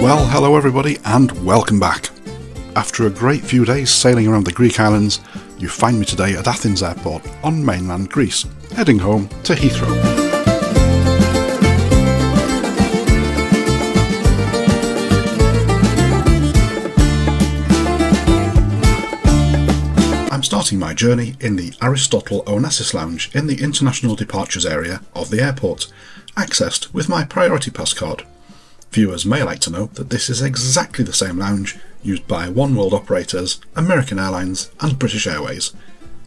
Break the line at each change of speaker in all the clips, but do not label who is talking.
Well, hello everybody, and welcome back. After a great few days sailing around the Greek islands, you find me today at Athens Airport on mainland Greece, heading home to Heathrow. I'm starting my journey in the Aristotle Onassis Lounge in the International Departures area of the airport, accessed with my priority pass card. Viewers may like to know that this is exactly the same lounge used by Oneworld operators, American Airlines, and British Airways.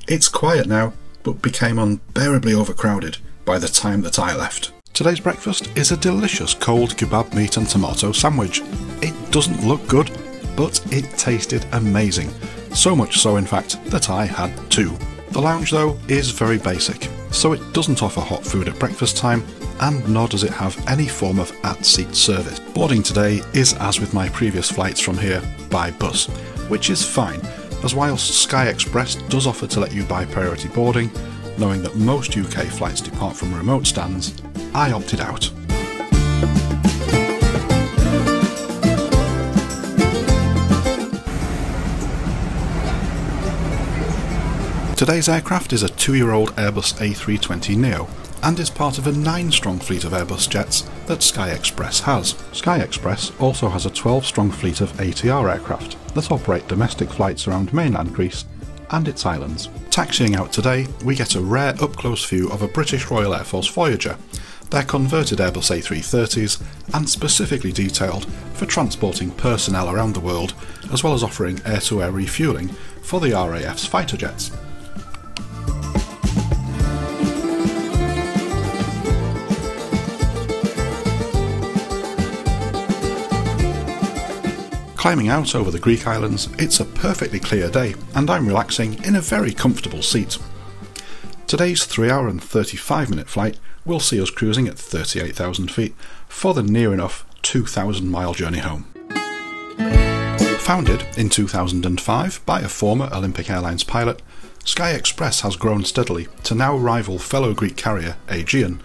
It's quiet now, but became unbearably overcrowded by the time that I left. Today's breakfast is a delicious cold kebab meat and tomato sandwich. It doesn't look good, but it tasted amazing. So much so, in fact, that I had two. The lounge, though, is very basic, so it doesn't offer hot food at breakfast time, and nor does it have any form of at-seat service. Boarding today is as with my previous flights from here, by bus, which is fine, as whilst Sky Express does offer to let you buy priority boarding, knowing that most UK flights depart from remote stands, I opted out. Today's aircraft is a two-year-old Airbus A320neo, and is part of a nine-strong fleet of Airbus jets that Sky Express has. Sky Express also has a 12-strong fleet of ATR aircraft that operate domestic flights around mainland Greece and its islands. Taxiing out today, we get a rare up-close view of a British Royal Air Force Voyager. They're converted Airbus A330s and specifically detailed for transporting personnel around the world, as well as offering air-to-air refuelling for the RAF's fighter jets. Climbing out over the Greek islands, it's a perfectly clear day, and I'm relaxing in a very comfortable seat. Today's 3 hour and 35 minute flight will see us cruising at 38,000 feet for the near enough 2,000 mile journey home. Founded in 2005 by a former Olympic Airlines pilot, Sky Express has grown steadily to now rival fellow Greek carrier Aegean,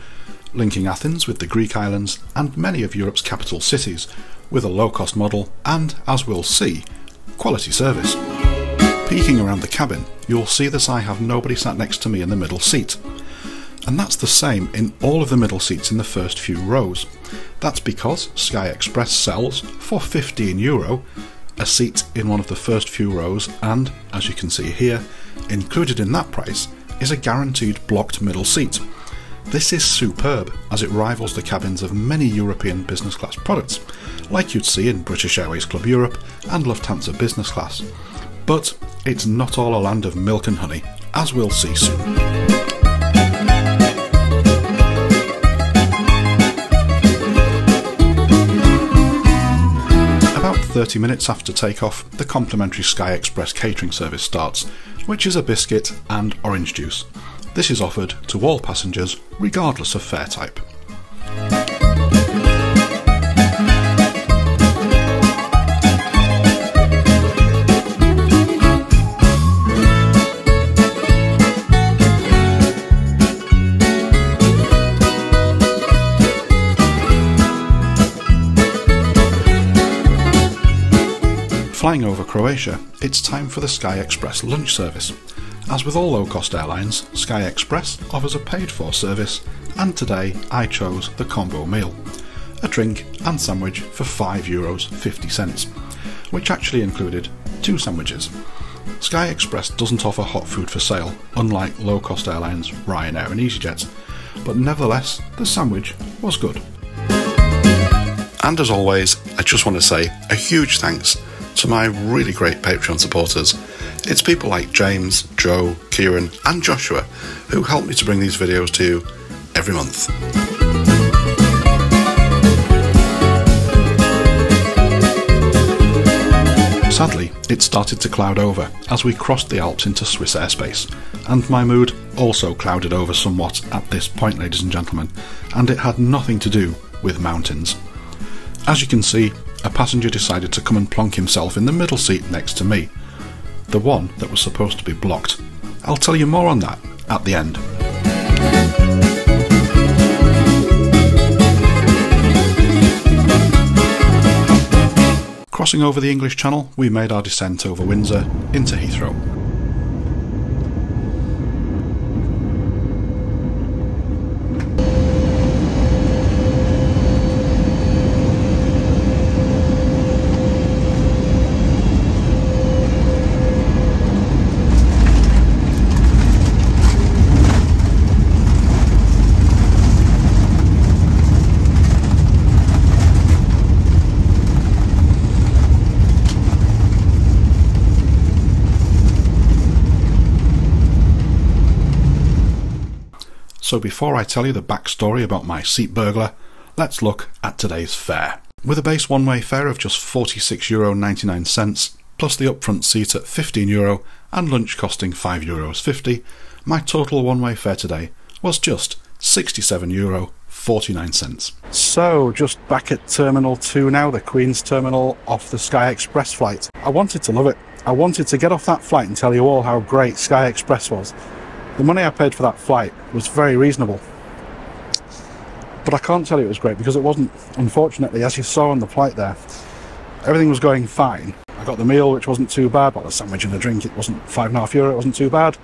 linking Athens with the Greek islands and many of Europe's capital cities, with a low cost model and, as we'll see, quality service. Peeking around the cabin, you'll see that I have nobody sat next to me in the middle seat. And that's the same in all of the middle seats in the first few rows. That's because Sky Express sells, for 15 euro, a seat in one of the first few rows, and, as you can see here, included in that price is a guaranteed blocked middle seat. This is superb as it rivals the cabins of many European business class products, like you'd see in British Airways Club Europe and Lufthansa Business Class. But it's not all a land of milk and honey, as we'll see soon. About 30 minutes after takeoff, the complimentary Sky Express catering service starts, which is a biscuit and orange juice. This is offered to all passengers, regardless of fare type. Croatia, it's time for the Sky Express lunch service. As with all low cost airlines, Sky Express offers a paid for service, and today I chose the combo meal a drink and sandwich for €5.50, which actually included two sandwiches. Sky Express doesn't offer hot food for sale, unlike low cost airlines Ryanair and EasyJet, but nevertheless, the sandwich was good. And as always, I just want to say a huge thanks to my really great Patreon supporters. It's people like James, Joe, Kieron, and Joshua who help me to bring these videos to you every month. Sadly, it started to cloud over as we crossed the Alps into Swiss airspace, and my mood also clouded over somewhat at this point, ladies and gentlemen, and it had nothing to do with mountains. As you can see, a passenger decided to come and plonk himself in the middle seat next to me, the one that was supposed to be blocked. I'll tell you more on that at the end. Crossing over the English Channel, we made our descent over Windsor into Heathrow. So before I tell you the backstory about my seat burglar, let's look at today's fare. With a base one-way fare of just €46.99, plus the upfront seat at €15 Euro and lunch costing €5.50, my total one-way fare today was just €67 Euro 49 cents. So, just back at Terminal 2 now, the Queen's Terminal off the Sky Express flight. I wanted to love it. I wanted to get off that flight and tell you all how great Sky Express was. The money I paid for that flight was very reasonable. But I can't tell you it was great because it wasn't, unfortunately, as you saw on the flight there, everything was going fine. I got the meal, which wasn't too bad, but the sandwich and the drink, it wasn't five and a half euro, it wasn't too bad.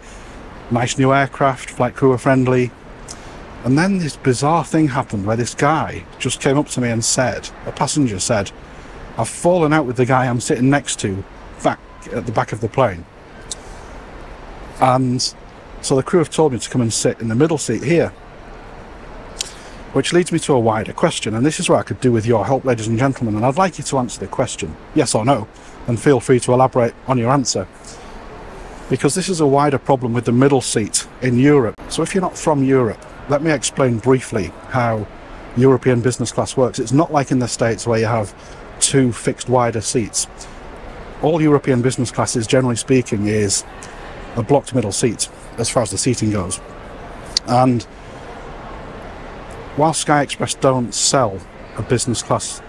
Nice new aircraft, flight crew were friendly. And then this bizarre thing happened where this guy just came up to me and said, a passenger said, I've fallen out with the guy I'm sitting next to back at the back of the plane. And so the crew have told me to come and sit in the middle seat here. Which leads me to a wider question, and this is what I could do with your help, ladies and gentlemen, and I'd like you to answer the question, yes or no, and feel free to elaborate on your answer. Because this is a wider problem with the middle seat in Europe. So if you're not from Europe, let me explain briefly how European business class works. It's not like in the States where you have two fixed wider seats. All European business classes, generally speaking, is a blocked middle seat as far as the seating goes. And while Sky Express don't sell a business class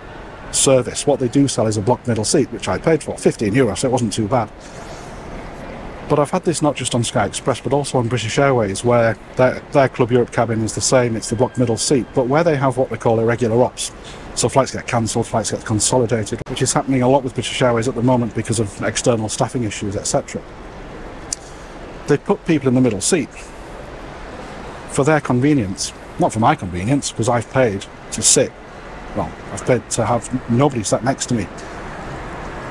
service, what they do sell is a block middle seat, which I paid for, 15 euros, so it wasn't too bad. But I've had this not just on Sky Express, but also on British Airways, where their, their Club Europe cabin is the same, it's the block middle seat, but where they have what they call irregular ops. So flights get cancelled, flights get consolidated, which is happening a lot with British Airways at the moment because of external staffing issues, etc they put people in the middle seat for their convenience, not for my convenience, because I've paid to sit. Well, I've paid to have nobody sat next to me.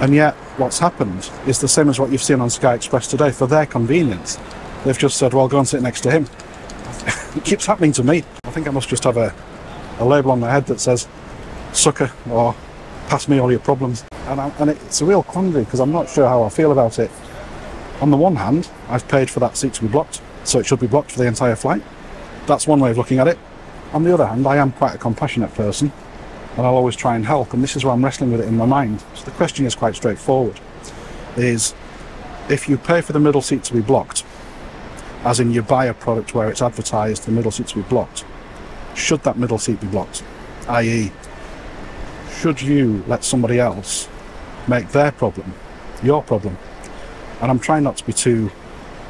And yet, what's happened is the same as what you've seen on Sky Express today. For their convenience, they've just said, well, go and sit next to him. it keeps happening to me. I think I must just have a, a label on my head that says, sucker, or pass me all your problems. And, and it's a real quandary because I'm not sure how I feel about it on the one hand, I've paid for that seat to be blocked, so it should be blocked for the entire flight. That's one way of looking at it. On the other hand, I am quite a compassionate person, and I'll always try and help, and this is where I'm wrestling with it in my mind. So the question is quite straightforward, is if you pay for the middle seat to be blocked, as in you buy a product where it's advertised the middle seat to be blocked, should that middle seat be blocked? I.e., should you let somebody else make their problem your problem? And I'm trying not to be too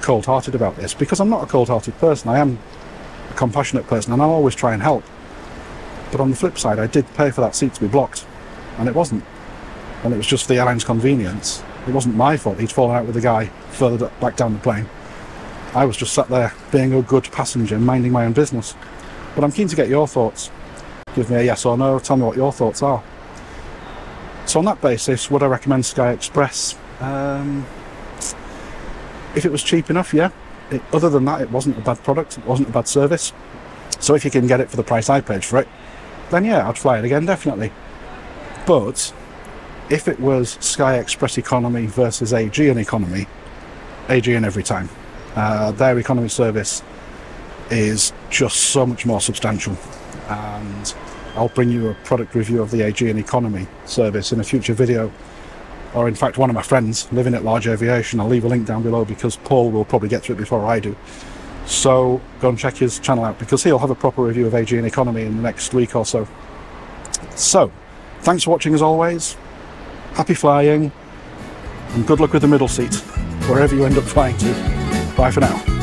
cold hearted about this because I'm not a cold hearted person. I am a compassionate person and I'll always try and help. But on the flip side, I did pay for that seat to be blocked and it wasn't. And it was just the airline's convenience. It wasn't my fault he'd fallen out with the guy further back down the plane. I was just sat there being a good passenger, minding my own business. But I'm keen to get your thoughts. Give me a yes or no, tell me what your thoughts are. So on that basis, would I recommend Sky Express? Um, if it was cheap enough, yeah. It, other than that, it wasn't a bad product, it wasn't a bad service. So if you can get it for the price I paid for it, then yeah, I'd fly it again, definitely. But if it was Sky Express Economy versus Aegean Economy, Aegean every time. Uh, their economy service is just so much more substantial. And I'll bring you a product review of the Aegean Economy service in a future video or in fact one of my friends living at Large Aviation. I'll leave a link down below because Paul will probably get to it before I do. So go and check his channel out because he'll have a proper review of Aegean Economy in the next week or so. So, thanks for watching as always. Happy flying and good luck with the middle seat, wherever you end up flying to. Bye for now.